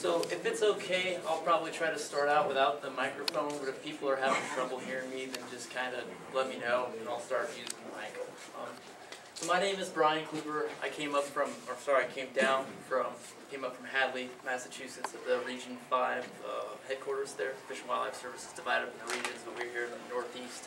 So if it's okay, I'll probably try to start out without the microphone, but if people are having trouble hearing me, then just kind of let me know, and I'll start using the mic. Um, so my name is Bryan Kluever. I came up from, or sorry, I came down from, came up from Hadley, Massachusetts, at the Region 5 uh, headquarters there. Fish and Wildlife Service is divided up in the regions, but we're here in the Northeast.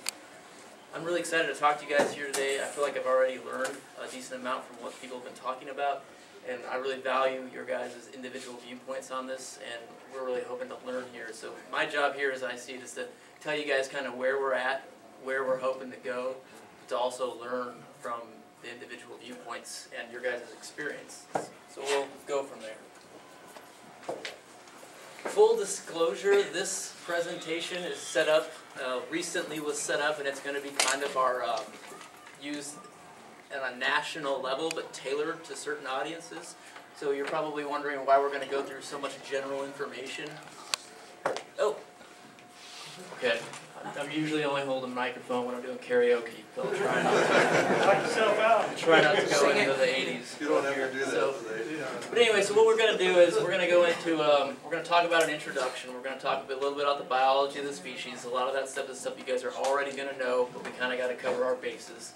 I'm really excited to talk to you guys here today. I feel like I've already learned a decent amount from what people have been talking about and I really value your guys' individual viewpoints on this, and we're really hoping to learn here. So my job here, as I see it, is to tell you guys kind of where we're at, where we're hoping to go, to also learn from the individual viewpoints and your guys' experience. So we'll go from there. Full disclosure, this presentation is set up, uh, recently was set up, and it's going to be kind of our um, used on a national level, but tailored to certain audiences. So you're probably wondering why we're going to go through so much general information. Oh, okay. I'm usually only holding a microphone when I'm doing karaoke. So I'll try not to, try not to go into the 80s. You don't ever do that So- But anyway, so what we're going to do is we're going to go into, um, we're going to talk about an introduction. We're going to talk a, bit, a little bit about the biology of the species. A lot of that stuff is stuff you guys are already going to know, but we kind of got to cover our bases.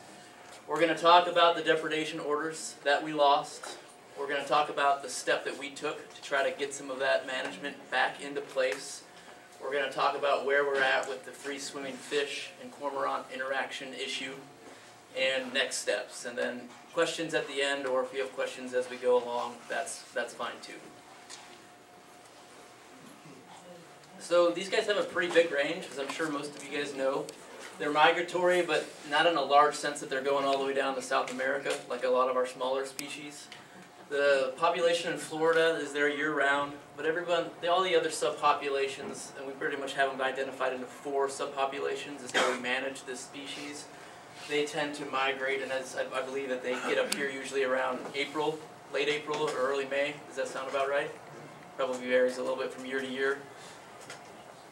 We're going to talk about the depredation orders that we lost. We're going to talk about the step that we took to try to get some of that management back into place. We're going to talk about where we're at with the free swimming fish and cormorant interaction issue and next steps. And then questions at the end, or if you have questions as we go along, that's, that's fine too. So these guys have a pretty big range, as I'm sure most of you guys know. They're migratory, but not in a large sense that they're going all the way down to South America, like a lot of our smaller species. The population in Florida is there year-round, but everyone, the, all the other subpopulations, and we pretty much have them identified into four subpopulations is how we manage this species. They tend to migrate, and as I, I believe that they get up here usually around April, late April or early May. Does that sound about right? Probably varies a little bit from year to year.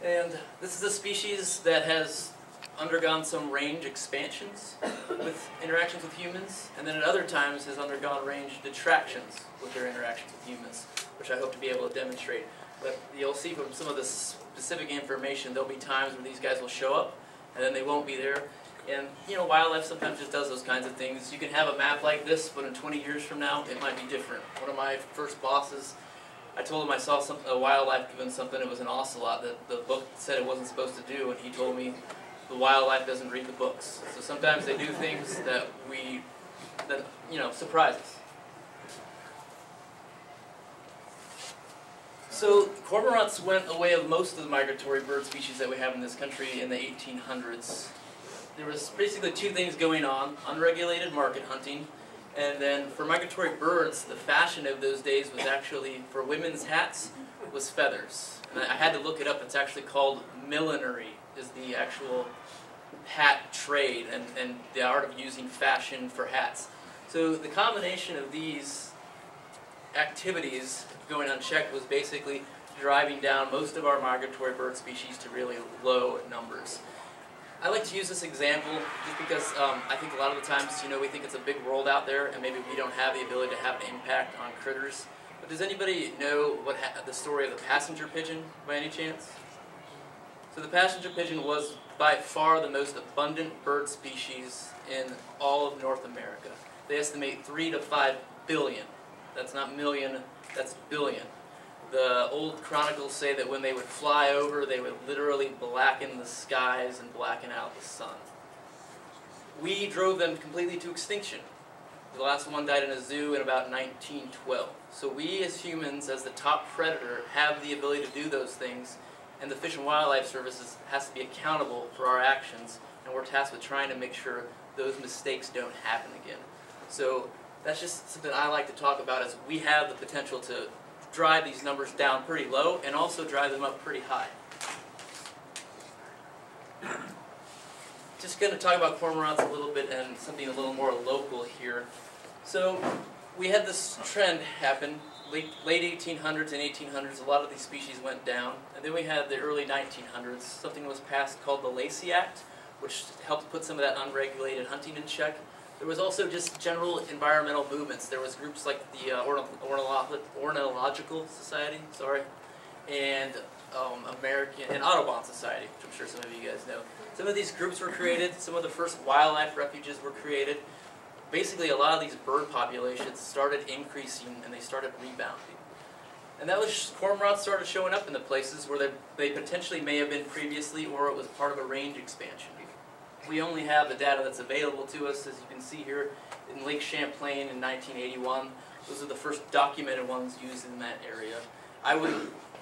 And this is a species that has undergone some range expansions with interactions with humans, and then at other times has undergone range detractions with their interactions with humans, which I hope to be able to demonstrate. But you'll see from some of the specific information, there'll be times where these guys will show up, and then they won't be there. And, you know, wildlife sometimes just does those kinds of things. You can have a map like this, but in 20 years from now, it might be different. One of my first bosses, I told him I saw some, a wildlife doing something, it was an ocelot that the book said it wasn't supposed to do, and he told me the wildlife doesn't read the books. So sometimes they do things that we, that, you know, surprise us. So cormorants went away of most of the migratory bird species that we have in this country in the 1800s. There was basically two things going on, unregulated market hunting, and then for migratory birds, the fashion of those days was actually, for women's hats, was feathers. And I had to look it up, it's actually called millinery is the actual hat trade and, and the art of using fashion for hats. So the combination of these activities going unchecked was basically driving down most of our migratory bird species to really low numbers. I like to use this example just because um, I think a lot of the times, you know, we think it's a big world out there and maybe we don't have the ability to have an impact on critters. But does anybody know what the story of the passenger pigeon by any chance? So the passenger pigeon was by far the most abundant bird species in all of North America. They estimate 3 to 5 billion. That's not million, that's billion. The old chronicles say that when they would fly over, they would literally blacken the skies and blacken out the sun. We drove them completely to extinction. The last one died in a zoo in about 1912. So we as humans, as the top predator, have the ability to do those things and the Fish and Wildlife Services has to be accountable for our actions, and we're tasked with trying to make sure those mistakes don't happen again. So that's just something I like to talk about is we have the potential to drive these numbers down pretty low and also drive them up pretty high. Just going to talk about cormorants a little bit and something a little more local here. So we had this trend happen late, late 1800s and 1800s, a lot of these species went down. And then we had the early 1900s, something was passed called the Lacey Act, which helped put some of that unregulated hunting in check. There was also just general environmental movements. There was groups like the uh, Ornith- Ornitholo- Ornithological Society, sorry, and um, American and Audubon Society, which I'm sure some of you guys know. Some of these groups were created. Some of the first wildlife refuges were created. Basically, a lot of these bird populations started increasing and they started rebounding. And that was cormorants started showing up in the places where they, they potentially may have been previously, or it was part of a range expansion. We only have the data that's available to us, as you can see here, in Lake Champlain in 1981. Those are the first documented ones used in that area. I would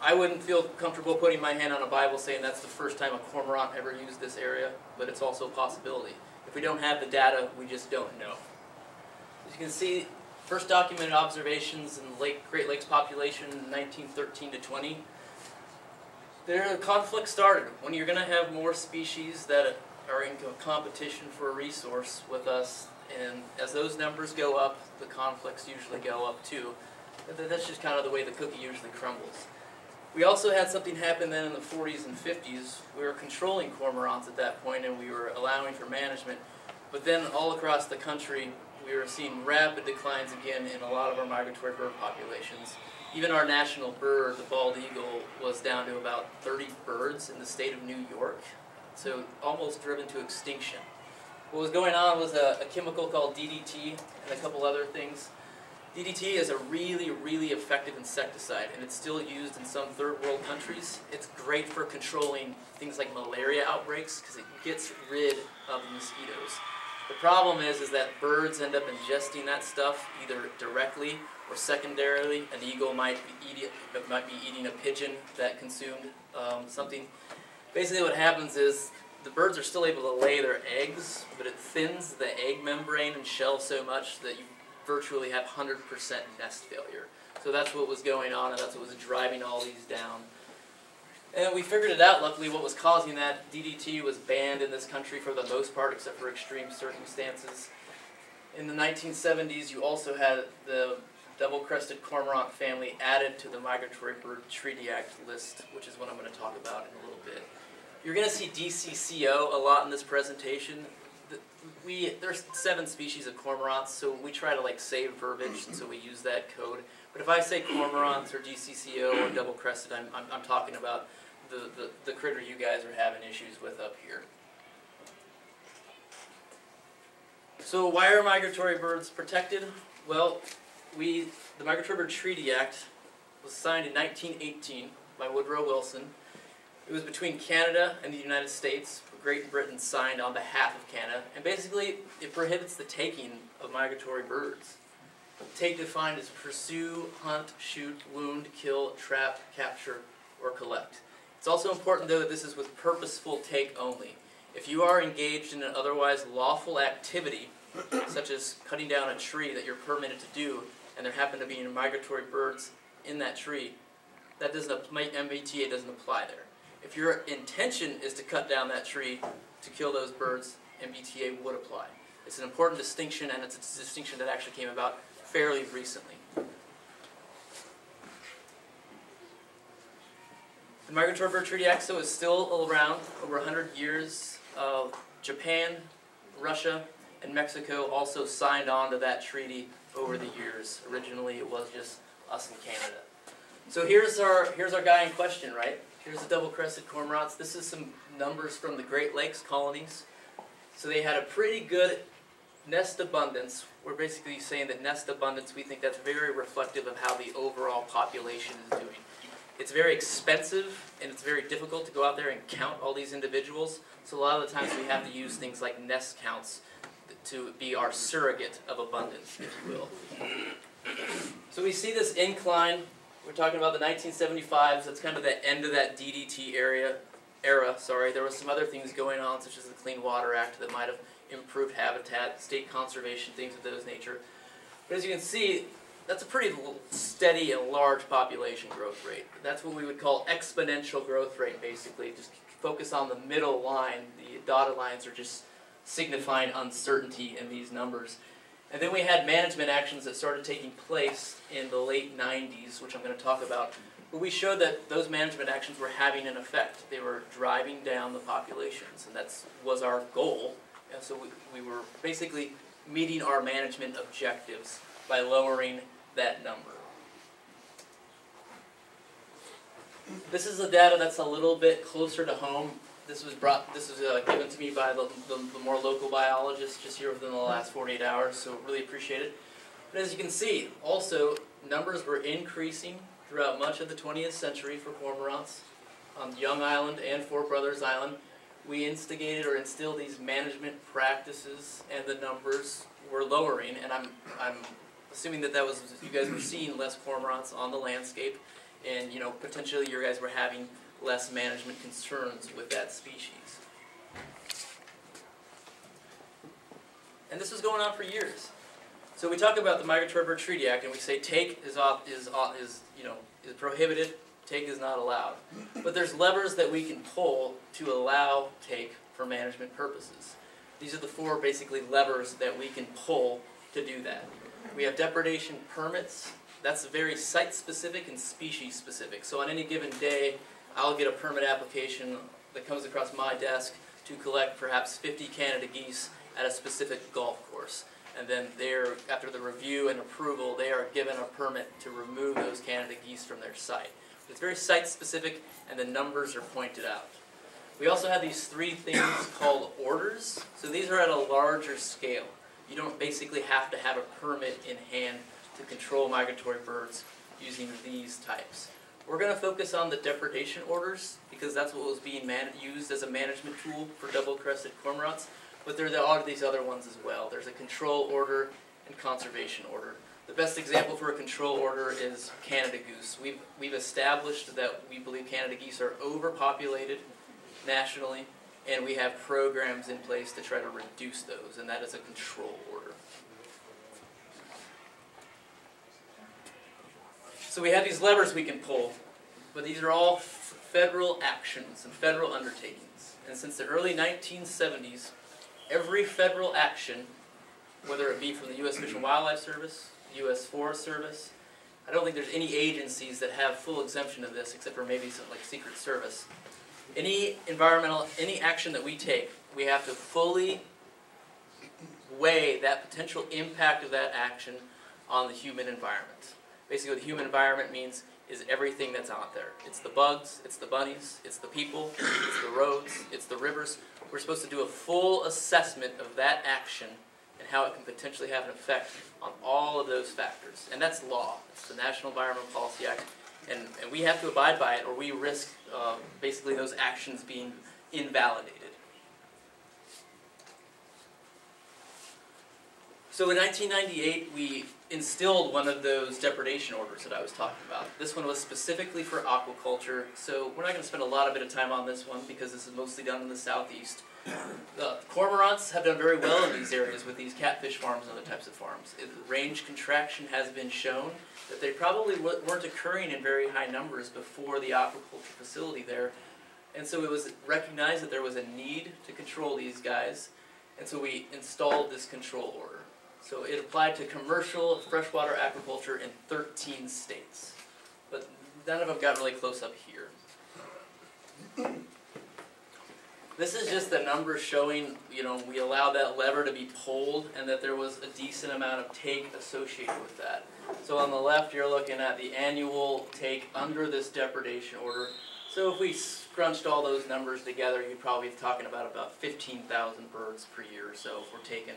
I wouldn't feel comfortable putting my hand on a Bible saying that's the first time a cormorant ever used this area, but it's also a possibility. If we don't have the data, we just don't know. You can see, first documented observations in Lake, Great Lakes population in 1913 to 20. There, the conflict started. When you're going to have more species that are in competition for a resource with us, and as those numbers go up, the conflicts usually go up too. That's just kind of the way the cookie usually crumbles. We also had something happen then in the 40s and 50s. We were controlling cormorants at that point and we were allowing for management. But then all across the country, we were seeing rapid declines again in a lot of our migratory bird populations. Even our national bird, the bald eagle, was down to about 30 birds in the state of New York. So almost driven to extinction. What was going on was a, a chemical called DDT and a couple other things DDT is a really, really effective insecticide, and it's still used in some third world countries. It's great for controlling things like malaria outbreaks because it gets rid of the mosquitoes. The problem is, is that birds end up ingesting that stuff either directly or secondarily. An eagle might be eating, might be eating a pigeon that consumed um, something. Basically, what happens is the birds are still able to lay their eggs, but it thins the egg membrane and shell so much that you virtually have 100% nest failure. So that's what was going on, and that's what was driving all these down. And we figured it out, luckily, what was causing that. DDT was banned in this country for the most part, except for extreme circumstances. In the 1970s, you also had the double-crested cormorant family added to the Migratory Bird Treaty Act list, which is what I'm going to talk about in a little bit. You're going to see DCCO a lot in this presentation we there's seven species of cormorants, so we try to like save verbiage, and so we use that code. But if I say cormorants or DCCO or double crested, I'm, I'm, I'm talking about the, the, the critter you guys are having issues with up here. So why are migratory birds protected? Well, we the Migratory Bird Treaty Act was signed in 1918 by Woodrow Wilson. It was between Canada and the United States Great Britain signed on behalf of Canada, and basically it prohibits the taking of migratory birds. Take defined as pursue, hunt, shoot, wound, kill, trap, capture, or collect. It's also important though that this is with purposeful take only. If you are engaged in an otherwise lawful activity, such as cutting down a tree that you're permitted to do, and there happen to be migratory birds in that tree, that doesn't MBTA doesn't apply there. If your intention is to cut down that tree to kill those birds, MBTA would apply. It's an important distinction, and it's a distinction that actually came about fairly recently. The Migratory Bird Treaty so is still around over 100 years. Uh, Japan, Russia, and Mexico also signed on to that treaty over the years. Originally, it was just us and Canada. So here's our here's our guy in question, right? Here's the double-crested cormorants. This is some numbers from the Great Lakes colonies. So they had a pretty good nest abundance. We're basically saying that nest abundance, we think that's very reflective of how the overall population is doing. It's very expensive and it's very difficult to go out there and count all these individuals. So a lot of the times we have to use things like nest counts to be our surrogate of abundance, if you will. So we see this incline we're talking about the 1975s. That's kind of the end of that DDT area era. Sorry, there was some other things going on, such as the Clean Water Act, that might have improved habitat, state conservation, things of those nature. But as you can see, that's a pretty steady and large population growth rate. That's what we would call exponential growth rate, basically. Just focus on the middle line. The dotted lines are just signifying uncertainty in these numbers. And then we had management actions that started taking place in the late 90s, which I'm going to talk about. But we showed that those management actions were having an effect. They were driving down the populations, and that was our goal. And so we, we were basically meeting our management objectives by lowering that number. This is the data that's a little bit closer to home. This was brought, this was uh, given to me by the, the, the more local biologists just here within the last 48 hours, so really appreciate it. But as you can see, also, numbers were increasing throughout much of the 20th century for cormorants on Young Island and Four Brothers Island. We instigated or instilled these management practices, and the numbers were lowering. And I'm, I'm assuming that that was you guys were seeing less cormorants on the landscape, and you know potentially you guys were having less management concerns with that species. And this was going on for years. So we talk about the Migratory Bird Treaty Act, and we say take is off, is off, is you know is prohibited, take is not allowed. But there's levers that we can pull to allow take for management purposes. These are the four basically levers that we can pull to do that. We have depredation permits. That's very site specific and species specific. So on any given day, I'll get a permit application that comes across my desk to collect perhaps 50 Canada geese at a specific golf course. And then they're, after the review and approval, they are given a permit to remove those Canada geese from their site. It's very site specific and the numbers are pointed out. We also have these three things called orders. So these are at a larger scale. You don't basically have to have a permit in hand to control migratory birds using these types. We're going to focus on the depredation orders because that's what was being used as a management tool for double-crested cormorants. But there are these other ones as well. There's a control order and conservation order. The best example for a control order is Canada goose. We've, we've established that we believe Canada geese are overpopulated nationally, and we have programs in place to try to reduce those, and that is a control order. So we have these levers we can pull, but these are all federal actions and federal undertakings. And since the early 1970s, every federal action, whether it be from the U.S. Fish and Wildlife Service, U.S. Forest Service, I don't think there's any agencies that have full exemption of this except for maybe some like Secret Service. Any environmental, any action that we take, we have to fully weigh that potential impact of that action on the human environment. Basically the human environment means is everything that's out there. It's the bugs, it's the bunnies, it's the people, it's the roads, it's the rivers. We're supposed to do a full assessment of that action and how it can potentially have an effect on all of those factors. And that's law. It's the National Environmental Policy Act. And, and we have to abide by it or we risk uh, basically those actions being invalidated. So in 1998, we instilled one of those depredation orders that I was talking about. This one was specifically for aquaculture, so we're not going to spend a lot of bit of time on this one because this is mostly done in the southeast. The cormorants have done very well in these areas with these catfish farms and other types of farms. Range contraction has been shown that they probably weren't occurring in very high numbers before the aquaculture facility there. And so it was recognized that there was a need to control these guys, and so we installed this control order. So it applied to commercial freshwater aquaculture in 13 states. But none of them got really close up here. This is just the numbers showing, you know, we allowed that lever to be pulled and that there was a decent amount of take associated with that. So on the left, you're looking at the annual take under this depredation order. So if we scrunched all those numbers together, you'd probably be talking about about 15,000 birds per year or so if we're taking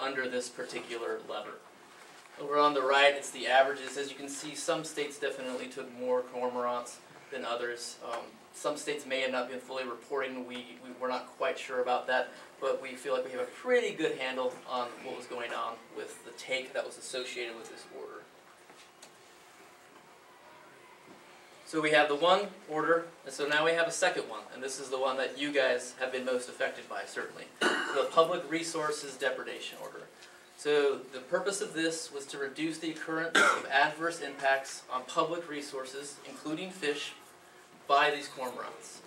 under this particular lever. Over on the right, it's the averages. As you can see, some states definitely took more cormorants than others. Um, some states may have not been fully reporting. We, we were not quite sure about that, but we feel like we have a pretty good handle on what was going on with the take that was associated with this order. So we have the one order, and so now we have a second one, and this is the one that you guys have been most affected by, certainly. The Public Resources Depredation Order. So the purpose of this was to reduce the occurrence of adverse impacts on public resources, including fish, by these cormorants.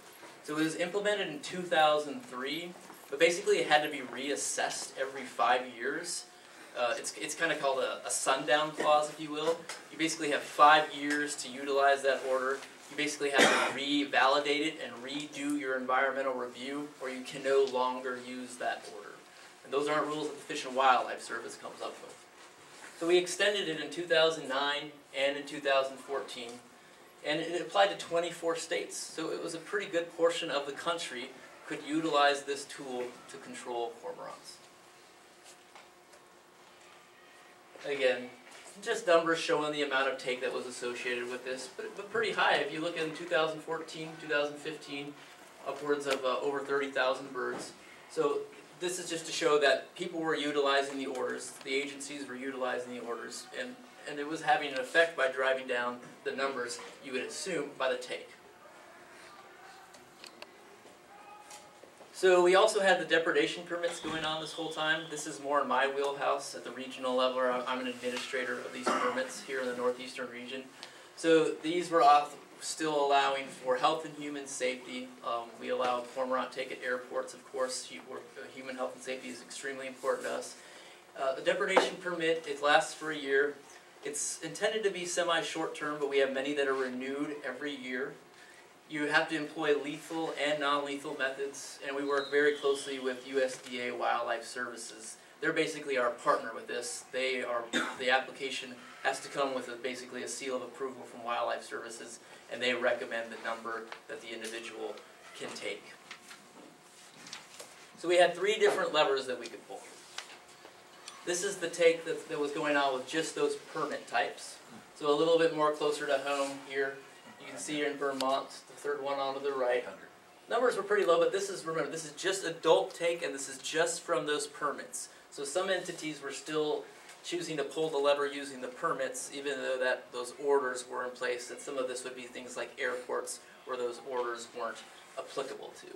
So it was implemented in 2003, but basically it had to be reassessed every five years. Uh, it's it's kind of called a, a sundown clause, if you will. You basically have five years to utilize that order. You basically have to revalidate it and redo your environmental review, or you can no longer use that order. And those aren't rules that the Fish and Wildlife Service comes up with. So we extended it in 2009 and in 2014, and it applied to 24 states. So it was a pretty good portion of the country could utilize this tool to control cormorants. Again, just numbers showing the amount of take that was associated with this, but, but pretty high. If you look in 2014, 2015, upwards of uh, over 30,000 birds. So this is just to show that people were utilizing the orders, the agencies were utilizing the orders, and, and it was having an effect by driving down the numbers, you would assume, by the take. So we also had the depredation permits going on this whole time. This is more in my wheelhouse at the regional level. I'm an administrator of these permits here in the northeastern region. So these were still allowing for health and human safety. Um, we allow cormorant take at airports, of course. Human health and safety is extremely important to us. Uh, the depredation permit, it lasts for a year. It's intended to be semi-short term, but we have many that are renewed every year. You have to employ lethal and non-lethal methods, and we work very closely with USDA Wildlife Services. They're basically our partner with this. They are the application has to come with a, basically a seal of approval from Wildlife Services, and they recommend the number that the individual can take. So we had three different levers that we could pull. This is the take that, that was going on with just those permit types. So a little bit more closer to home here. You can see here in Vermont, third one onto the right. Numbers were pretty low, but this is, remember, this is just adult take and this is just from those permits. So some entities were still choosing to pull the lever using the permits, even though that those orders were in place, and some of this would be things like airports where those orders weren't applicable to.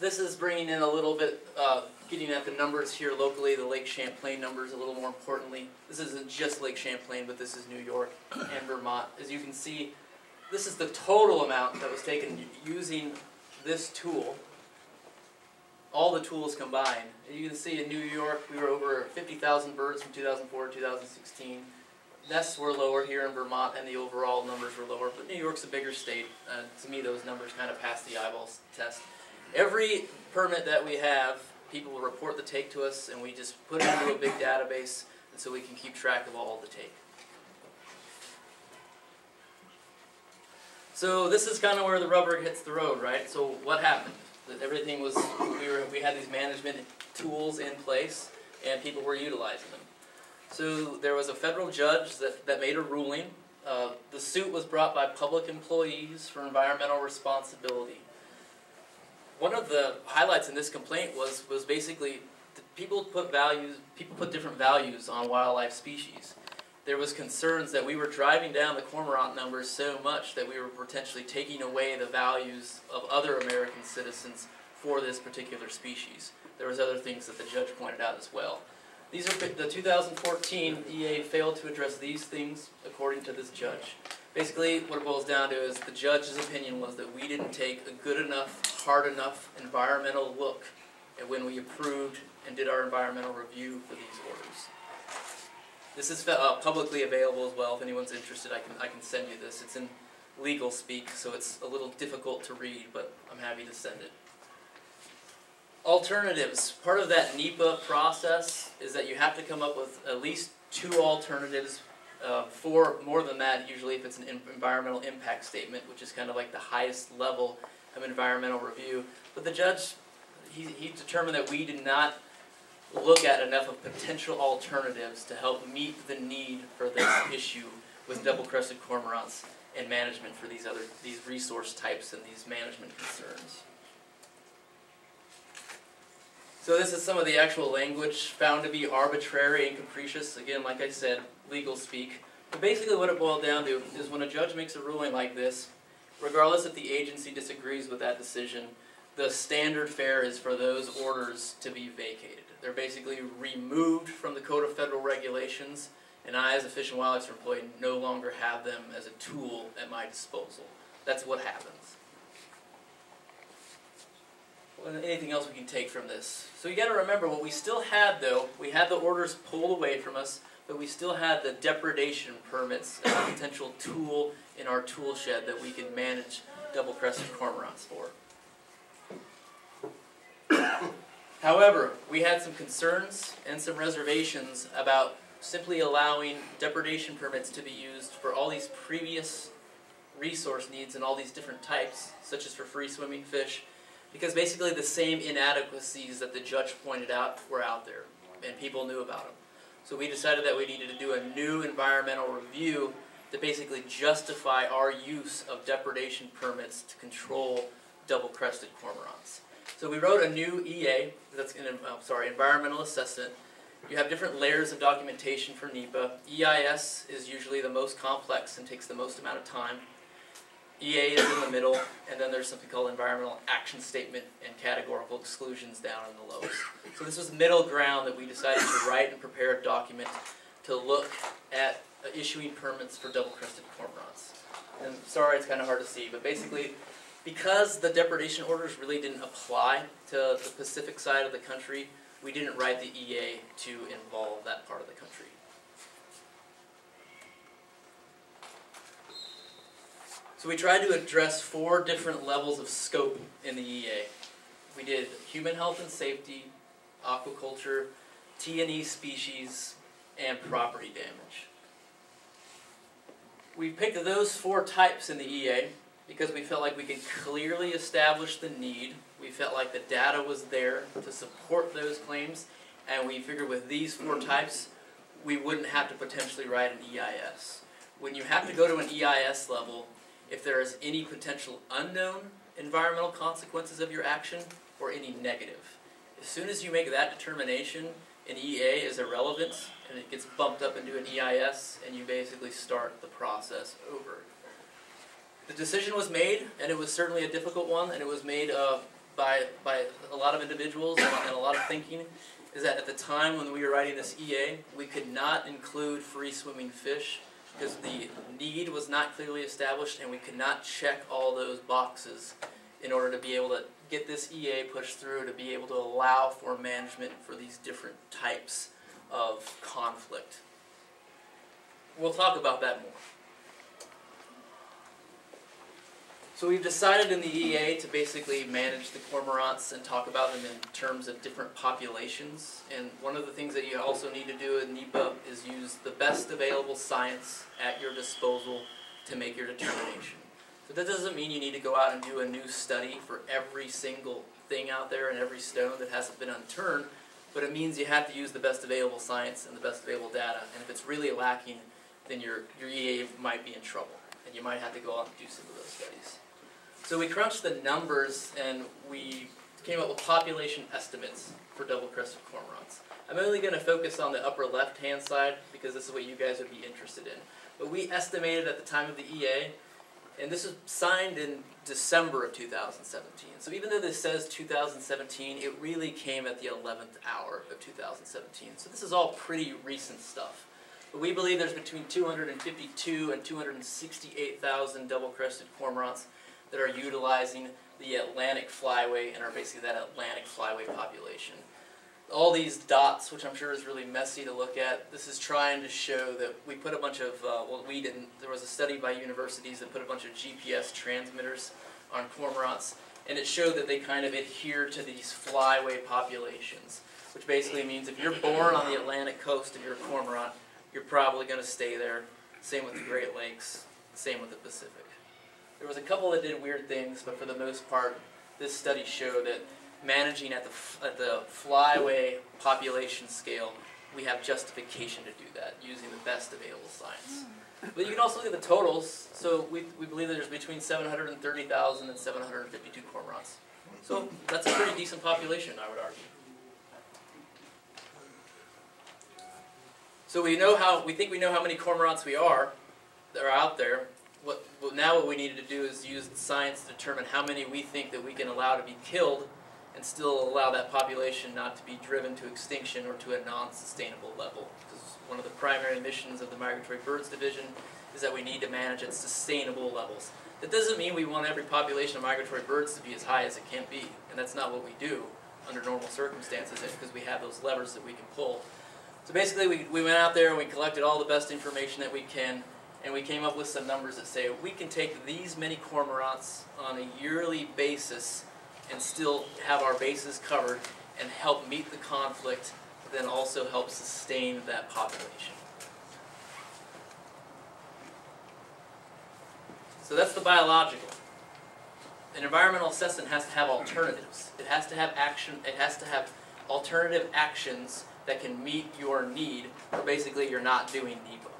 This is bringing in a little bit, uh, getting at the numbers here locally, the Lake Champlain numbers a little more importantly. This isn't just Lake Champlain, but this is New York and Vermont. As you can see, this is the total amount that was taken using this tool, all the tools combined. You can see in New York, we were over 50,000 birds from 2004 to 2016. Nests were lower here in Vermont, and the overall numbers were lower, but New York's a bigger state. Uh, to me, those numbers kind of pass the eyeballs test. Every permit that we have, people will report the take to us, and we just put it into a big database, and so we can keep track of all the take. So this is kind of where the rubber hits the road, right? So what happened? That everything was we were we had these management tools in place, and people were utilizing them. So there was a federal judge that, that made a ruling. Uh, the suit was brought by public employees for environmental responsibility one of the highlights in this complaint was was basically people put values people put different values on wildlife species. There was concerns that we were driving down the cormorant numbers so much that we were potentially taking away the values of other American citizens for this particular species. There was other things that the judge pointed out as well. These are the 2014 EA failed to address these things according to this judge. Basically, what it boils down to is the judge's opinion was that we didn't take a good enough, hard enough environmental look at when we approved and did our environmental review for these orders. This is uh, publicly available as well. If anyone's interested, I can I can send you this. It's in legal speak, so it's a little difficult to read, but I'm happy to send it. Alternatives. Part of that NEPA process is that you have to come up with at least two alternatives uh, for more than that, usually if it's an environmental impact statement, which is kind of like the highest level of environmental review. But the judge, he, he determined that we did not look at enough of potential alternatives to help meet the need for this issue with double-crested cormorants and management for these other these resource types and these management concerns. So this is some of the actual language found to be arbitrary and capricious. Again, like I said, legal speak. But basically what it boiled down to is when a judge makes a ruling like this, regardless if the agency disagrees with that decision, the standard fare is for those orders to be vacated. They're basically removed from the Code of Federal Regulations, and I, as a Fish and Wildlife employee, no longer have them as a tool at my disposal. That's what happens. Anything else we can take from this? So you got to remember what we still had, though. We had the orders pulled away from us but we still had the depredation permits as a potential tool in our tool shed that we could manage double-crested cormorants for. However, we had some concerns and some reservations about simply allowing depredation permits to be used for all these previous resource needs and all these different types, such as for free swimming fish, because basically the same inadequacies that the judge pointed out were out there, and people knew about them. So we decided that we needed to do a new environmental review to basically justify our use of depredation permits to control double-crested cormorants. So we wrote a new EA, that's an, sorry, environmental assessment. You have different layers of documentation for NEPA. EIS is usually the most complex and takes the most amount of time. EA is in the middle, and then there's something called environmental action statement and categorical exclusions down in the lowest. So this was middle ground that we decided to write and prepare a document to look at issuing permits for double-crested cormorants. And sorry, it's kind of hard to see, but basically, because the depredation orders really didn't apply to the Pacific side of the country, we didn't write the EA to involve that part of the country. So we tried to address four different levels of scope in the EA. We did human health and safety, aquaculture, T&E species, and property damage. We picked those four types in the EA because we felt like we could clearly establish the need. We felt like the data was there to support those claims, and we figured with these four types, we wouldn't have to potentially write an EIS. When you have to go to an EIS level, if there is any potential unknown environmental consequences of your action or any negative. As soon as you make that determination, an EA is irrelevant and it gets bumped up into an EIS and you basically start the process over. The decision was made and it was certainly a difficult one and it was made uh, by, by a lot of individuals and a lot of thinking is that at the time when we were writing this EA, we could not include free swimming fish because the need was not clearly established and we could not check all those boxes in order to be able to get this EA pushed through to be able to allow for management for these different types of conflict. We'll talk about that more. So we've decided in the EA to basically manage the cormorants and talk about them in terms of different populations. And one of the things that you also need to do in NEPA is use the best available science at your disposal to make your determination. So that doesn't mean you need to go out and do a new study for every single thing out there and every stone that hasn't been unturned, but it means you have to use the best available science and the best available data. And if it's really lacking, then your, your EA might be in trouble, and you might have to go out and do some of those studies. So we crunched the numbers and we came up with population estimates for double-crested cormorants. I'm only going to focus on the upper left-hand side because this is what you guys would be interested in. But we estimated at the time of the EA, and this was signed in December of 2017. So even though this says 2017, it really came at the 11th hour of 2017. So this is all pretty recent stuff. But we believe there's between 252 and 268,000 double-crested cormorants that are utilizing the Atlantic flyway and are basically that Atlantic flyway population. All these dots, which I'm sure is really messy to look at, this is trying to show that we put a bunch of, uh, well we didn't, there was a study by universities that put a bunch of GPS transmitters on cormorants and it showed that they kind of adhere to these flyway populations, which basically means if you're born on the Atlantic coast and you're a cormorant, you're probably going to stay there. Same with the Great Lakes, same with the Pacific. There was a couple that did weird things, but for the most part, this study showed that managing at the, at the flyway population scale, we have justification to do that using the best available science. Hmm. But you can also look at the totals. So we, we believe that there's between 730,000 and 752 cormorants. So that's a pretty decent population, I would argue. So we know how we think we know how many cormorants we are that are out there what, well, now what we needed to do is use science to determine how many we think that we can allow to be killed and still allow that population not to be driven to extinction or to a non-sustainable level. Because one of the primary missions of the Migratory Birds Division is that we need to manage at sustainable levels. That doesn't mean we want every population of migratory birds to be as high as it can be, and that's not what we do under normal circumstances because we have those levers that we can pull. So basically we, we went out there and we collected all the best information that we can and we came up with some numbers that say we can take these many cormorants on a yearly basis and still have our bases covered and help meet the conflict, but then also help sustain that population. So that's the biological. An environmental assessment has to have alternatives. It has to have action, it has to have alternative actions that can meet your need, or basically you're not doing NEPA.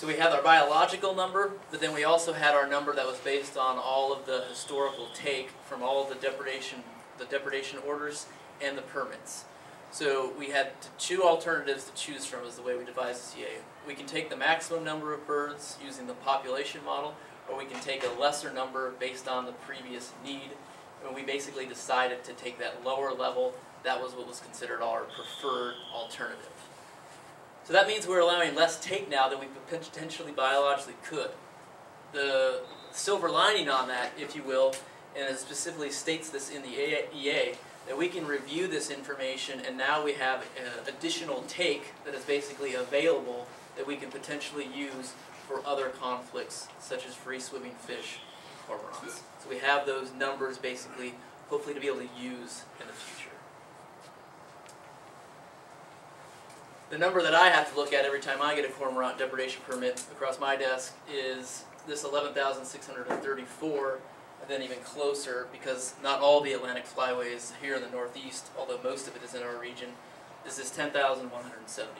So we had our biological number, but then we also had our number that was based on all of the historical take from all the depredation, the depredation orders and the permits. So we had two alternatives to choose from is the way we devised the EA. We can take the maximum number of birds using the population model, or we can take a lesser number based on the previous need. And we basically decided to take that lower level. That was what was considered our preferred alternative. So that means we're allowing less take now than we potentially biologically could. The silver lining on that, if you will, and it specifically states this in the EA, that we can review this information and now we have additional take that is basically available that we can potentially use for other conflicts such as free swimming fish, cormorants. So we have those numbers basically hopefully to be able to use in the future. The number that I have to look at every time I get a cormorant depredation permit across my desk is this 11,634 and then even closer because not all the Atlantic flyways here in the northeast, although most of it is in our region, is this 10,170.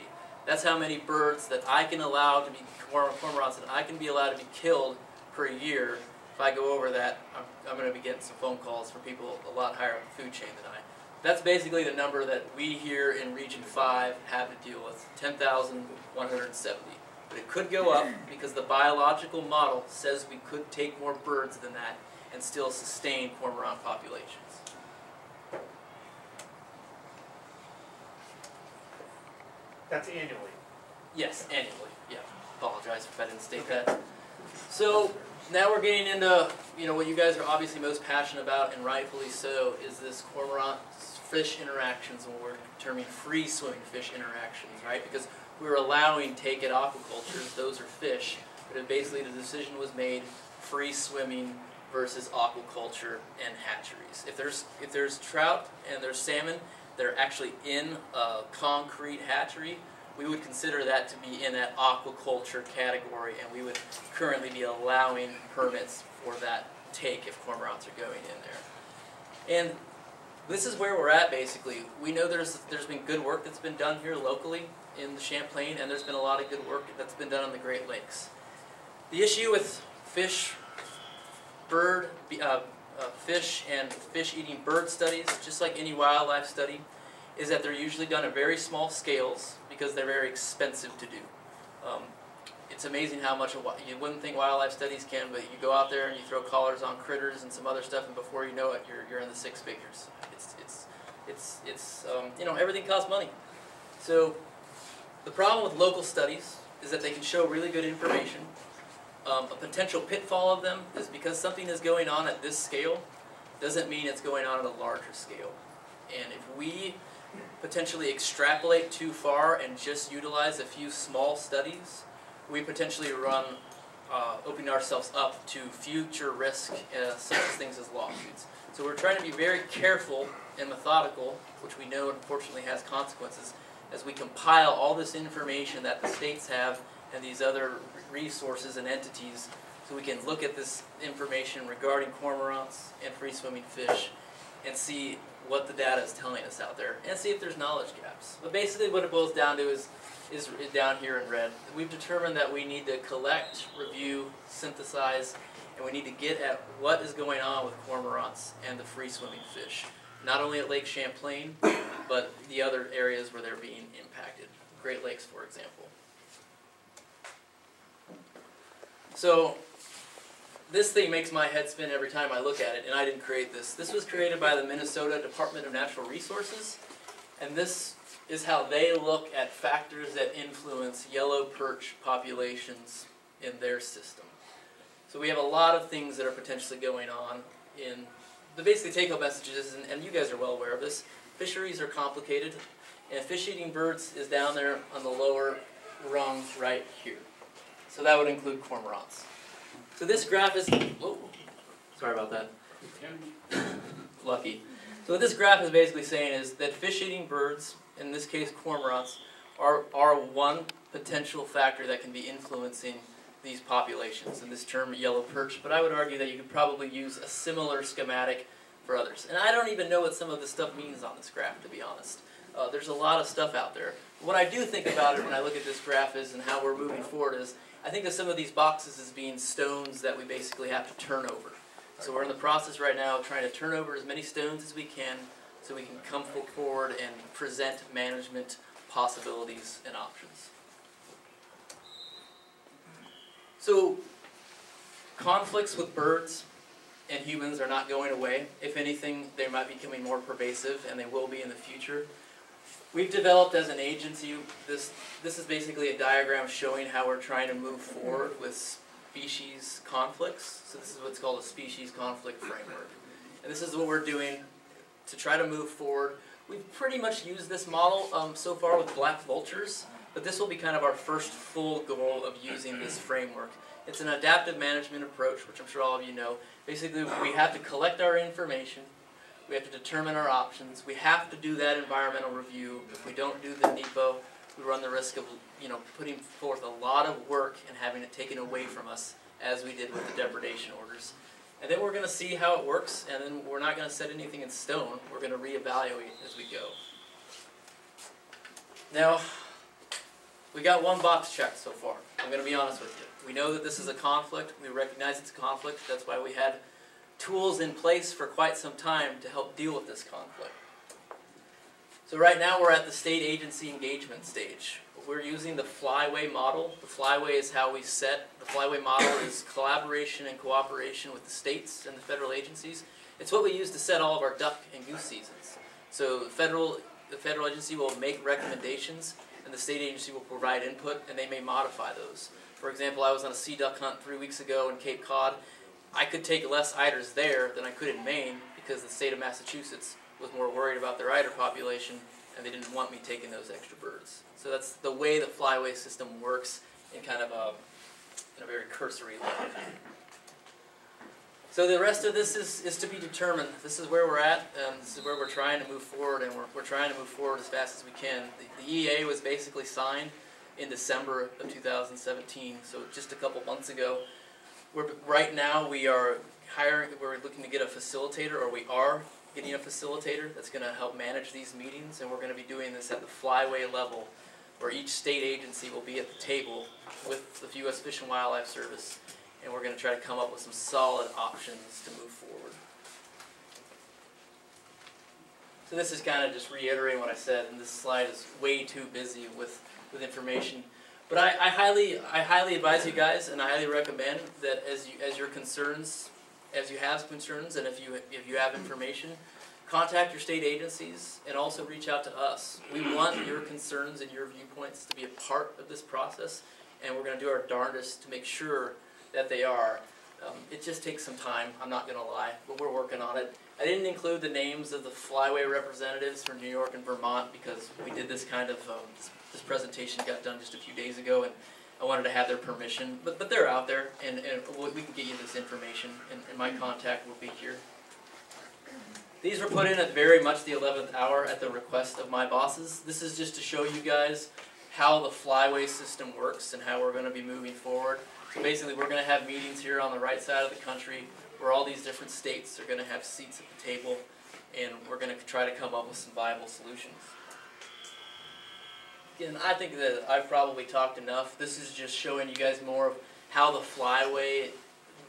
That's how many birds that I can allow to be cormorants that I can be allowed to be killed per year. If I go over that, I'm, I'm going to be getting some phone calls from people a lot higher up the food chain than I. That's basically the number that we here in Region 5 have to deal with, 10,170. But it could go up because the biological model says we could take more birds than that and still sustain cormorant populations. That's annually. Yes, annually. Yeah. Apologize if I didn't state okay. that. So now we're getting into you know what you guys are obviously most passionate about, and rightfully so, is this cormorant fish interactions, and we're terming free swimming fish interactions, right? Because we're allowing take it aquacultures; those are fish, but basically the decision was made free swimming versus aquaculture and hatcheries. If there's if there's trout and there's salmon, they're actually in a concrete hatchery, we would consider that to be in that aquaculture category, and we would currently be allowing permits for that take if cormorants are going in there. And this is where we're at basically. We know there's there's been good work that's been done here locally in the Champlain, and there's been a lot of good work that's been done on the Great Lakes. The issue with fish, bird, uh, uh, fish and fish-eating bird studies, just like any wildlife study, is that they're usually done at very small scales because they're very expensive to do. Um, it's amazing how much you wouldn't think wildlife studies can, but you go out there and you throw collars on critters and some other stuff, and before you know it, you're, you're in the six figures. It's it's it's it's um, you know everything costs money. So the problem with local studies is that they can show really good information, um, a potential pitfall of them is because something is going on at this scale doesn't mean it's going on at a larger scale. And if we potentially extrapolate too far and just utilize a few small studies, we potentially run uh, opening ourselves up to future risk, uh, such as things as lawsuits. So we're trying to be very careful and methodical, which we know unfortunately has consequences, as we compile all this information that the states have and these other resources and entities so we can look at this information regarding cormorants and free swimming fish and see what the data is telling us out there and see if there's knowledge gaps. But basically what it boils down to is, is down here in red. We've determined that we need to collect, review, synthesize, and we need to get at what is going on with cormorants and the free swimming fish. Not only at Lake Champlain, but the other areas where they're being impacted. Great Lakes, for example. So this thing makes my head spin every time I look at it, and I didn't create this. This was created by the Minnesota Department of Natural Resources, and this is how they look at factors that influence yellow perch populations in their system. So we have a lot of things that are potentially going on in the basically take-home messages, and, and you guys are well aware of this. Fisheries are complicated, and fish-eating birds is down there on the lower rung right here. So that would include cormorants. So this graph is, whoa, sorry about that. lucky. So what this graph is basically saying is that fish-eating birds, in this case cormorants, are, are one potential factor that can be influencing these populations, and this term yellow perch, but I would argue that you could probably use a similar schematic for others. And I don't even know what some of this stuff means on this graph, to be honest. Uh, there's a lot of stuff out there. What I do think about it when I look at this graph is, and how we're moving forward is, I think of some of these boxes as being stones that we basically have to turn over. So we're in the process right now of trying to turn over as many stones as we can so we can come forward and present management possibilities and options. So conflicts with birds and humans are not going away. If anything, they might be becoming more pervasive and they will be in the future. We've developed as an agency this this is basically a diagram showing how we're trying to move forward with species conflicts. So this is what's called a species conflict framework. And this is what we're doing to try to move forward. We've pretty much used this model um, so far with black vultures, but this will be kind of our first full goal of using this framework. It's an adaptive management approach, which I'm sure all of you know. Basically, we have to collect our information, we have to determine our options, we have to do that environmental review. If we don't do the NEPA, we run the risk of you know putting forth a lot of work and having it taken away from us, as we did with the depredation orders. And then we're going to see how it works, and then we're not going to set anything in stone. We're going to reevaluate as we go. Now, we got one box checked so far. I'm going to be honest with you. We know that this is a conflict. We recognize it's a conflict. That's why we had tools in place for quite some time to help deal with this conflict. So right now we're at the state agency engagement stage. We're using the flyway model. The flyway is how we set, the flyway model is collaboration and cooperation with the states and the federal agencies. It's what we use to set all of our duck and goose seasons. So the federal, the federal agency will make recommendations and the state agency will provide input and they may modify those. For example, I was on a sea duck hunt three weeks ago in Cape Cod. I could take less eiders there than I could in Maine because the state of Massachusetts was more worried about their eider population and they didn't want me taking those extra birds. So that's the way the flyway system works in kind of a, in a very cursory level. So the rest of this is, is to be determined. This is where we're at, and this is where we're trying to move forward, and we're, we're trying to move forward as fast as we can. The, the EA was basically signed in December of 2017, so just a couple months ago. We're, right now, we are hiring, we're looking to get a facilitator, or we are getting a facilitator that's going to help manage these meetings, and we're going to be doing this at the flyway level, where each state agency will be at the table with the U.S. Fish and Wildlife Service, and we're going to try to come up with some solid options to move forward. So this is kind of just reiterating what I said, and this slide is way too busy with, with information. But I, I highly I highly advise you guys, and I highly recommend that as you as your concerns, as you have concerns, and if you if you have information, contact your state agencies and also reach out to us. We want your concerns and your viewpoints to be a part of this process, and we're going to do our darndest to make sure that they are. Um, it just takes some time, I'm not going to lie, but we're working on it. I didn't include the names of the flyway representatives from New York and Vermont because we did this kind of, um, this, presentation got done just a few days ago and I wanted to have their permission, but, but they're out there and, and we we can get you this information and, and my contact will be here. These were put in at very much the 11th hour at the request of my bosses. This is just to show you guys how the flyway system works and how we're going to be moving forward. So basically, we're going to have meetings here on the right side of the country where all these different states are going to have seats at the table, and we're going to try to come up with some viable solutions. Again, I think that I've probably talked enough. This is just showing you guys more of how the flyway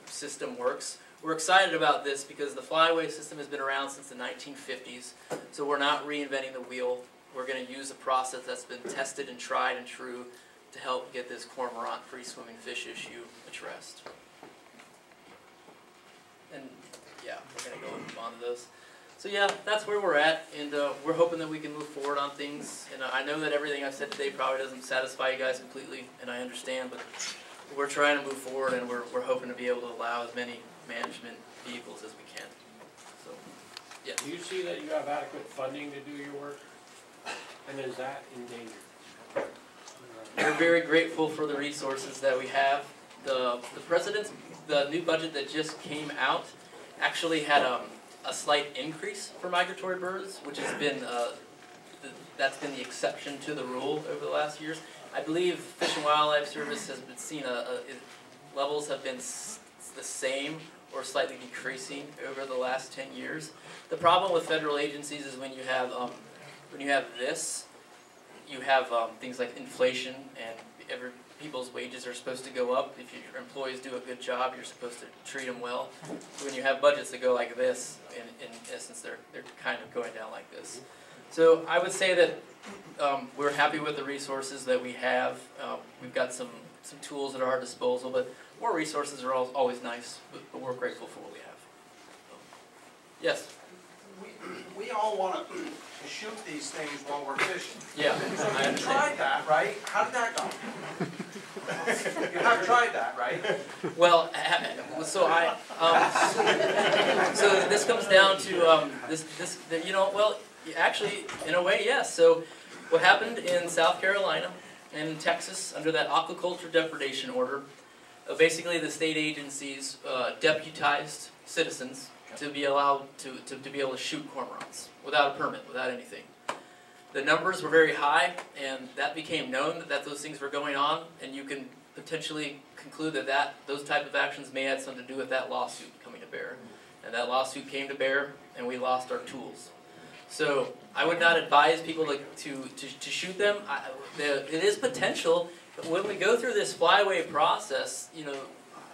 system works. We're excited about this because the flyway system has been around since the 1950s, so we're not reinventing the wheel. We're going to use a process that's been tested and tried and true to help get this cormorant free swimming fish issue addressed. And yeah, we're gonna go and move on to those. So yeah, that's where we're at, and uh, we're hoping that we can move forward on things. And uh, I know that everything I've said today probably doesn't satisfy you guys completely, and I understand, but we're trying to move forward, and we're, we're hoping to be able to allow as many management vehicles as we can. So, yeah. Do you see that you have adequate funding to do your work? And is that in danger? We're very grateful for the resources that we have. The, the president's, the new budget that just came out actually had um, a slight increase for migratory birds, which has been, uh, th- that's been the exception to the rule over the last years. I believe Fish and Wildlife Service has been seen a, a, it- levels have been the same or slightly decreasing over the last ten years. The problem with federal agencies is when you have, um, when you have this, you have, um, things like inflation and every, people's wages are supposed to go up. If your employees do a good job, you're supposed to treat them well. When you have budgets that go like this, in, in essence, they're, they're kind of going down like this. So I would say that, um, we're happy with the resources that we have. Um, we've got some, some tools at our disposal, but more resources are always nice, but, but we're grateful for what we have. Yes, We, all want to shoot these things while we're fishing. yeah, So I you tried that, right? How did that go? You have tried that, right? Well, so I, um, so this comes down to, um, this, this, the- you know, well, actually, in a way, yes. So what happened in South Carolina and in Texas under that aquaculture depredation order, uh, basically the state agencies, uh, deputized citizens to be allowed to, to, to be able to shoot cormorants without a permit, without anything. The numbers were very high, and that became known that, that those things were going on, and you can potentially conclude that, that those type of actions may have something to do with that lawsuit coming to bear. And that lawsuit came to bear, and we lost our tools. So I would not advise people to, to, to, to shoot them. I, the, it is potential, but when we go through this flyway process, you know,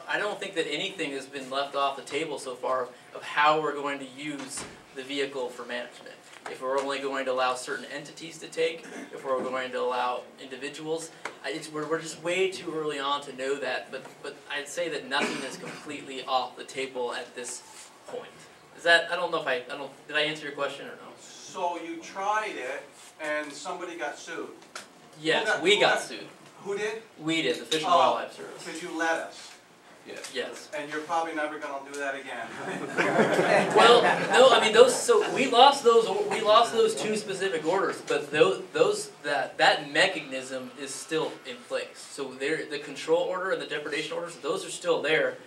I don't think that anything has been left off the table so far of how we're going to use the vehicle for management. If we're only going to allow certain entities to take, if we're going to allow individuals, I, it's, we're, we're just way too early on to know that, but, but I'd say that nothing is completely off the table at this point. Is that, I don't know if I, I don't, did I answer your question or no? So you tried it and somebody got sued. Yes, got- we got got- sued. Who did? We did, the Fish and Oh. Wildlife Service. Because you let us. Yes. And you're probably never gonna do that again. Well, no, I mean those. So we lost those. We lost those two specific orders, but those, those that that mechanism is still in place. So there, the control order and the depredation orders, those are still there.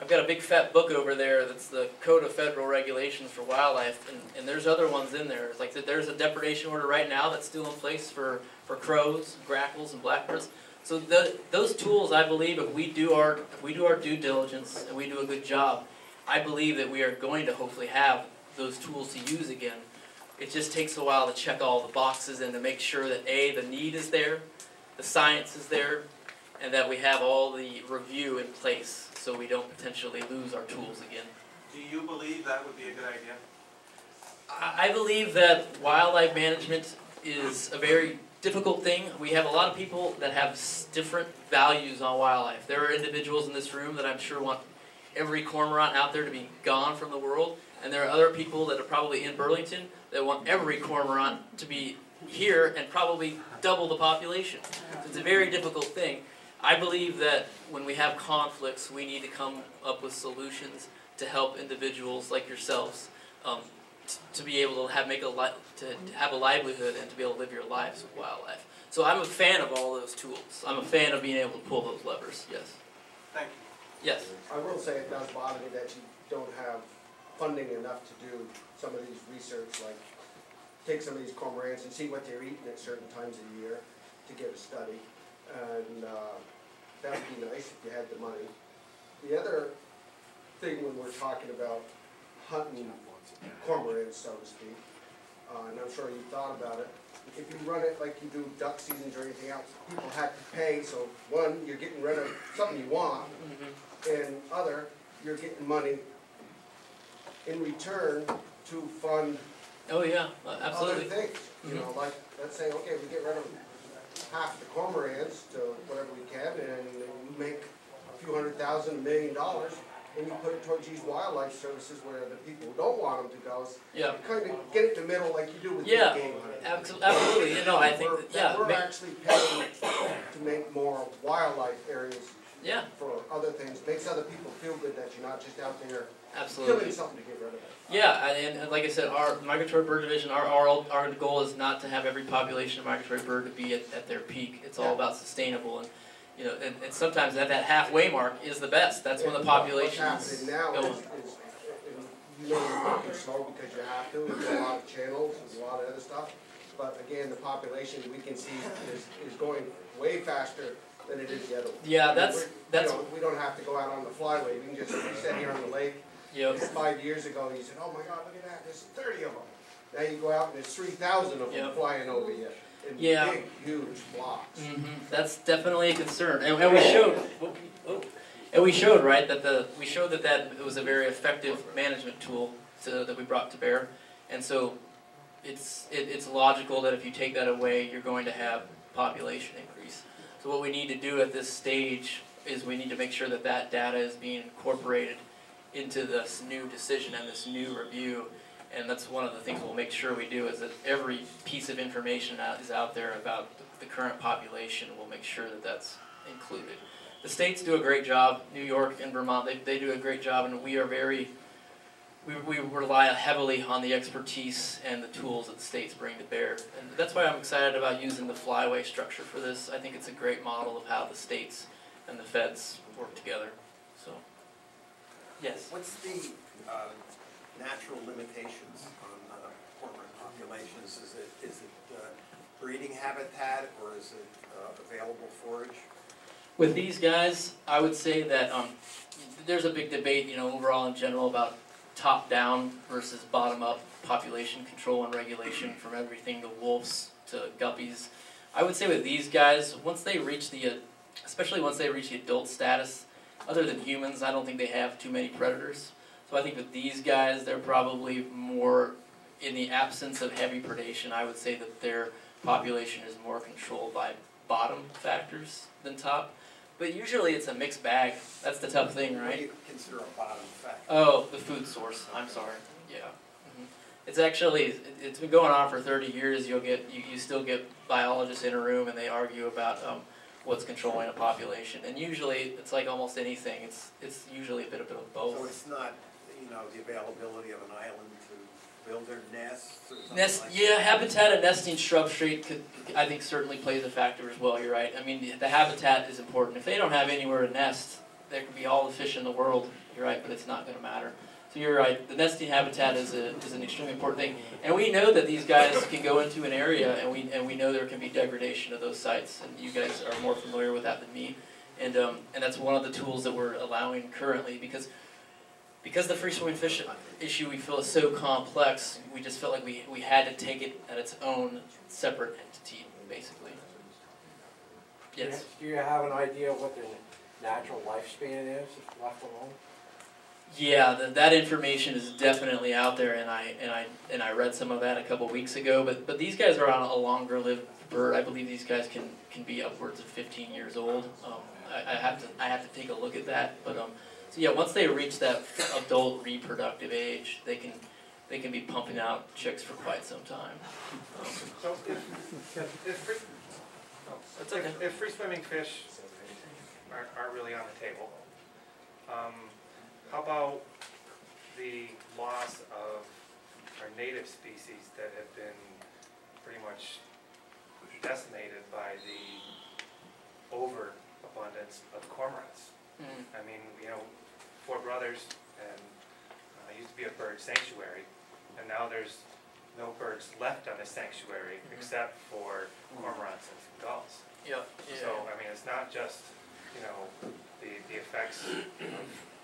I've got a big fat book over there that's the Code of Federal Regulations for Wildlife, and, and there's other ones in there. It's like that there's a depredation order right now that's still in place for, for crows, grackles, and blackbirds. So the, those tools, I believe, if we do our if we do our due diligence and we do a good job, I believe that we are going to hopefully have those tools to use again. It just takes a while to check all the boxes and to make sure that A, the need is there, the science is there, and that we have all the review in place so we don't potentially lose our tools again. Do you believe that would be a good idea? I I believe that wildlife management is a very difficult thing. We have a lot of people that have different values on wildlife. There are individuals in this room that I'm sure want every cormorant out there to be gone from the world, and there are other people that are probably in Burlington that want every cormorant to be here and probably double the population. So it's a very difficult thing. I believe that when we have conflicts, we need to come up with solutions to help individuals like yourselves um, to be able to have make a li- to, to have a livelihood and to be able to live your lives with wildlife. So I'm a fan of all those tools. I'm a fan of being able to pull those levers. Yes. Thank you. Yes. I will say it does bother me that you don't have funding enough to do some of these research, like take some of these cormorants and see what they're eating at certain times of the year to get a study. And, uh, that would be nice if you had the money. The other thing when we're talking about hunting cormorants, so to speak, uh, and I'm sure you thought about it, if you run it like you do duck seasons or anything else, people have to pay, so one, you're getting rid of something you want, and other, you're getting money in return to fund Oh yeah. uh, other Absolutely. things. You know, like, let's say, okay, we get rid of half the cormorants to whatever we can, and you make a few hundred thousand, a million dollars, and you put it towards these wildlife services where the people who don't want them to go, Yeah. kind of get it in the middle like you do with Yeah. game hunting. Abso- Absolutely. You know, I think We're- that, yeah. We're actually paying to make more wildlife areas yeah. for other things, makes other people feel good that you're not just out there Absolutely. killing something to get rid of it. Yeah, and, and like I said, our migratory bird division, our, our, our goal is not to have every population of migratory bird to be at, at their peak. It's all Yeah. about sustainable and, you know, and, and sometimes at that halfway mark is the best. That's when the population what- populations now go is, and you know you're working slow because you have to, there's a lot of channels, there's a lot of other stuff. But again, the population, we can see is, is going way faster than it is the other way. Yeah, that's, that's, You know, we don't have to go out on the flyway, we can just, we sit here on the lake, yep, five years ago, you said, oh my God, look at that, there's thirty of them. Now you go out and there's three thousand of them Yep. flying over you in Yeah. big, huge blocks. hmm that's definitely a concern, and, and we showed, oh, and we showed, right, that the, we showed that that it was a very effective management tool to, that we brought to bear, and so it's, it, it's logical that if you take that away, you're going to have population increase. So what we need to do at this stage is we need to make sure that that data is being incorporated into this new decision and this new review. And that's one of the things we'll make sure we do is that every piece of information out is out there about the current population. We'll make sure that that's included. The states do a great job. New York and Vermont, they, they do a great job, and we are very we, we rely heavily on the expertise and the tools that the states bring to bear. And that's why I'm excited about using the flyway structure for this. I think it's a great model of how the states and the feds work together. So, yes. What's the uh, limitations on uh, cormorant populations? Is it, is it uh, breeding habitat or is it uh, available forage? With these guys, I would say that um, there's a big debate, you know, overall in general about top-down versus bottom-up population control and regulation from everything to wolves to guppies. I would say with these guys, once they reach the, especially once they reach the adult status, other than humans, I don't think they have too many predators. So I think with these guys, they're probably more, in the absence of heavy predation, I would say that their population is more controlled by bottom factors than top. But usually it's a mixed bag. That's the tough thing, right? What do you consider a bottom factor? Oh, the food source. I'm sorry. Yeah. hmm It's actually it- it's been going on for 30 years. You'll get you, you still get biologists in a room and they argue about um, what's controlling a population. And usually it's like almost anything. It's it's usually a bit, a bit of both. So it's not, you know, the availability of an island to build their nests or something Nest, like that? yeah, habitat and nesting substrate could, I think certainly plays a factor as well, you're right. I mean, the, the habitat is important. If they don't have anywhere to nest, there could be all the fish in the world, you're right, but it's not gonna matter. So you're right, the nesting habitat is a, is an extremely important thing. And we know that these guys can go into an area and we, and we know there can be degradation of those sites, and you guys are more familiar with that than me. And, um, and that's one of the tools that we're allowing currently, because, because the free swimming fish issue we feel is so complex, we just felt like we, we had to take it at its own separate entity, basically. Yes. Do you have an idea what their natural lifespan is if left alone? Yeah, the, that information is definitely out there, and I and I and I read some of that a couple weeks ago. But but these guys are on a longer lived bird. I believe these guys can can be upwards of 15 years old. Um, I, I have to I have to take a look at that. But um, so yeah, once they reach that adult reproductive age, they can they can be pumping out chicks for quite some time. Um, So if, if free, oh, That's if, okay. if free swimming fish aren't, aren't really on the table, um, how about the loss of our native species that have been pretty much decimated by the overabundance of cormorants? mm, I mean, you know, Four Brothers and uh, used to be a bird sanctuary, and now there's no birds left on the sanctuary Mhm. except for cormorants and some gulls. yeah, So, I mean, it's not just, you know, the, the effects of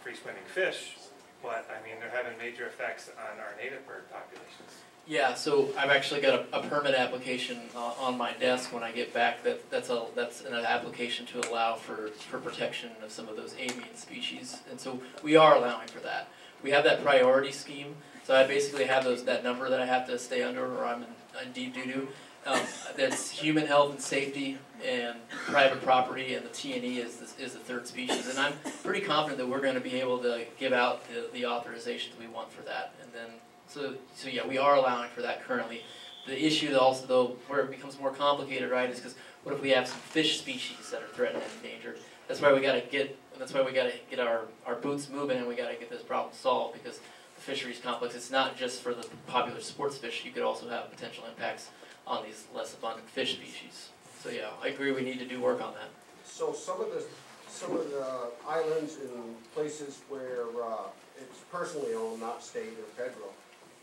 free swimming fish, but, I mean, they're having major effects on our native bird populations. Yeah, so I've actually got a, a permit application uh, on my desk when I get back. That that's a that's an application to allow for for protection of some of those avian species, and so we are allowing for that. We have that priority scheme, so I basically have those that number that I have to stay under, or I'm in, in deep doo doo. Um, that's human health and safety and private property, and the TNE is the, is the third species. And I'm pretty confident that we're going to be able to give out the, the authorizations we want for that, and then so, so yeah, we are allowing for that currently. The issue also though, where it becomes more complicated, right, is because what if we have some fish species that are threatened and endangered? That's why we gotta get, that's why we gotta get our, our boots moving and we gotta get this problem solved, because the fisheries complex, it's not just for the popular sports fish, you could also have potential impacts on these less abundant fish species. So yeah, I agree, we need to do work on that. So some of the some of the islands and places where, uh, it's personally owned, not state or federal,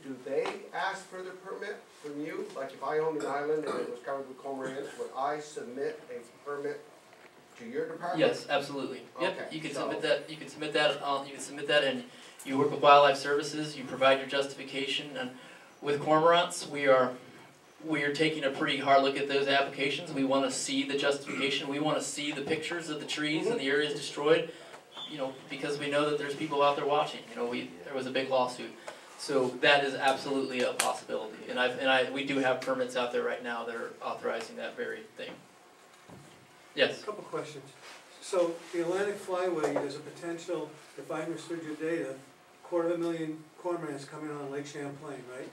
do they ask for the permit from you? Like if I owned an island and it was covered with cormorants, would I submit a permit to your department? Yes, absolutely. Yep, Okay, you can so- submit that, you can submit that, uh, you can submit that and you work with wildlife services, you provide your justification and with cormorants, we are, we are taking a pretty hard look at those applications. We wanna see the justification, we wanna see the pictures of the trees and the areas destroyed. You know, because we know that there's people out there watching, you know, we, there was a big lawsuit. So that is absolutely a possibility and I've, and I, we do have permits out there right now that are authorizing that very thing. Yes? Couple questions. So the Atlantic Flyway, there's a potential, if I understood your data, quarter of a million cormorants coming on Lake Champlain, right?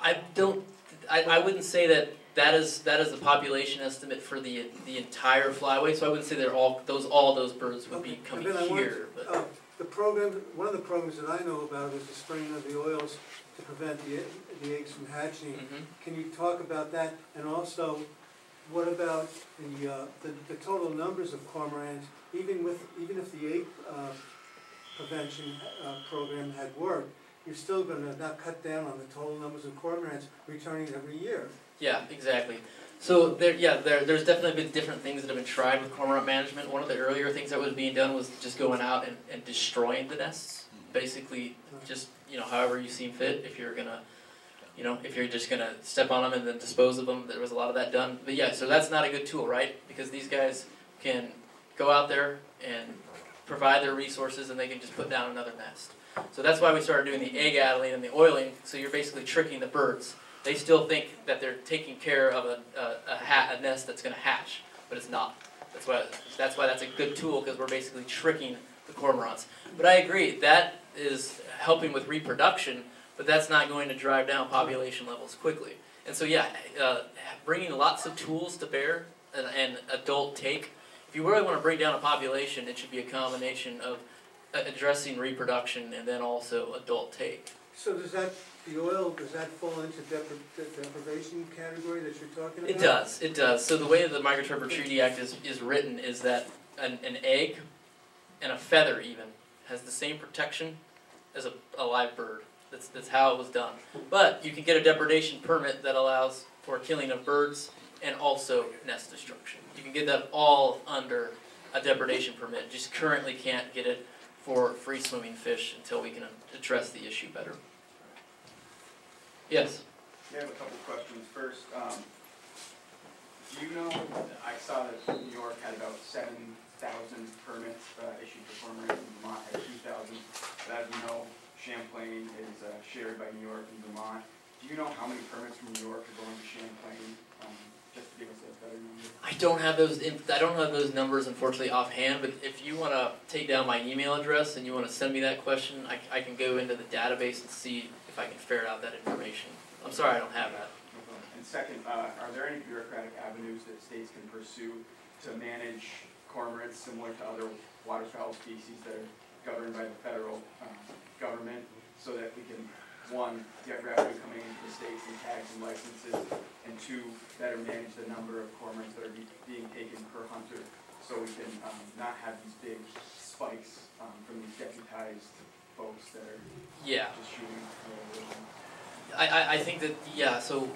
I don't, I, I wouldn't say that that is, that is the population estimate for the, the entire flyway, so I wouldn't say they're all, those, all those birds would be Okay, coming and then I want- here, but. Uh, The program, one of the programs that I know about is the spraying of the oils to prevent the, the eggs from hatching. Mhm. Can you talk about that? And also, what about the, uh, the, the total numbers of cormorants, even with, even if the egg uh, prevention, uh, program had worked, you're still gonna not cut down on the total numbers of cormorants returning every year. Yeah, exactly. So there, yeah, there, there's definitely been different things that have been tried with cormorant management. One of the earlier things that was being done was just going out and, and destroying the nests. Mm-hmm. Basically, just, you know, however you seem fit, if you're gonna, you know, if you're just gonna step on them and then dispose of them, there was a lot of that done. But yeah, so that's not a good tool, right? Because these guys can go out there and provide their resources and they can just put down another nest. So that's why we started doing the egg addling and the oiling, so you're basically tricking the birds they still think that they're taking care of a, a, a, ha- a nest that's going to hatch, but it's not. That's why that's why that's a good tool because we're basically tricking the cormorants. But I agree that is helping with reproduction, but that's not going to drive down population levels quickly. And so yeah, uh, bringing lots of tools to bear and, and adult take. If you really want to bring down a population, it should be a combination of addressing reproduction and then also adult take. So does that, the oil, does that fall into depri- de- deprivation category that you're talking about? It does, it does. So the way that the Migratory Treaty Act is, is written is that an, an egg and a feather even has the same protection as a, a live bird. That's, that's how it was done. But you can get a depredation permit that allows for killing of birds and also nest destruction. You can get that all under a depredation permit. Just currently can't get it for free swimming fish until we can address the issue better. Yes? I have a couple questions. First, um, do you know, I saw that New York had about seven thousand permits, uh, issued for cormorants, and Vermont had two thousand. But as you know, Champlain is, uh, shared by New York and Vermont. Do you know how many permits from New York are going to Champlain, um, just to give us a better number? I don't have those. I don't have those numbers unfortunately offhand. But if you want to take down my email address and you want to send me that question, I, I can go into the database and see if I can ferret out that information. I'm sorry, I don't have that. And second, uh, are there any bureaucratic avenues that states can pursue to manage cormorants similar to other waterfowl species that are governed by the federal uh, government so that we can, one, get revenue coming into the states and tags and licenses, and two, better manage the number of cormorants that are be- being taken per hunter so we can um, not have these big spikes um, from these deputized folks that are Yeah, just shooting. I, I, I think that yeah. So,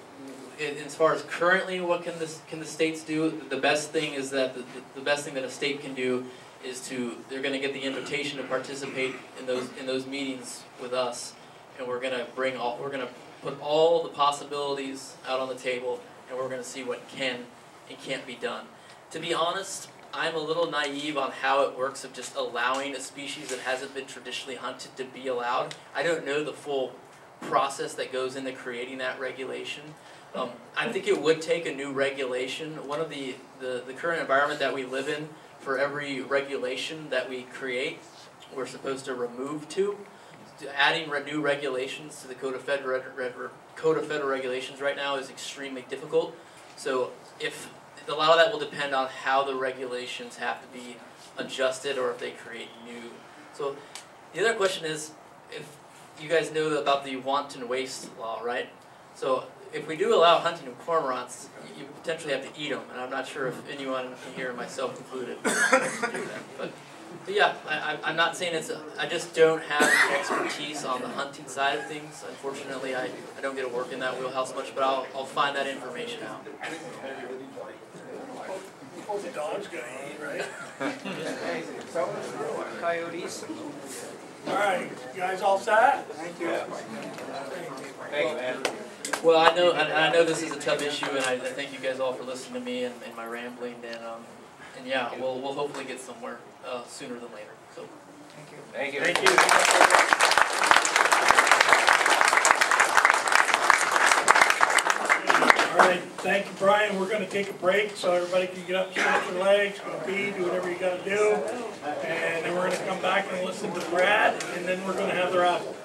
as far as currently, what can this can the states do? The best thing is that the, the best thing that a state can do is to they're going to get the invitation to participate in those in those meetings with us, and we're going to bring all we're going to put all the possibilities out on the table, and we're going to see what can and can't be done. To be honest, I'm a little naive on how it works of just allowing a species that hasn't been traditionally hunted to be allowed. I don't know the full process that goes into creating that regulation. Um, I think it would take a new regulation. One of the, the, the current environment that we live in, for every regulation that we create, we're supposed to remove two. Adding re- new regulations to the Code of Federal, Code of Federal Regulations right now is extremely difficult. So if, a lot of that will depend on how the regulations have to be adjusted or if they create new. So the other question is, if you guys know about the wanton waste law, right? So if we do allow hunting of cormorants, you potentially have to eat them, and I'm not sure if anyone here, myself included, wants do that. But, but yeah, I, I'm not saying it's, a- I just don't have the expertise on the hunting side of things. Unfortunately, I, I don't get to work in that wheelhouse much, but I'll, I'll find that information out. The dog's gonna eat, right? so, Coyotes? All right, you guys all set? Thank you. man. Well, I know, and I know this is a tough issue, and I, I thank you guys all for listening to me and, and my rambling, and, um, and yeah, we'll, we'll hopefully get somewhere, uh, sooner than later, so. Thank you. Thank you. Thank you. All right, thank you, Bryan. We're gonna take a break so everybody can get up, stretch their legs, go pee, do whatever you gotta do. And then we're gonna come back and listen to Brad, and then we're gonna have the raffle.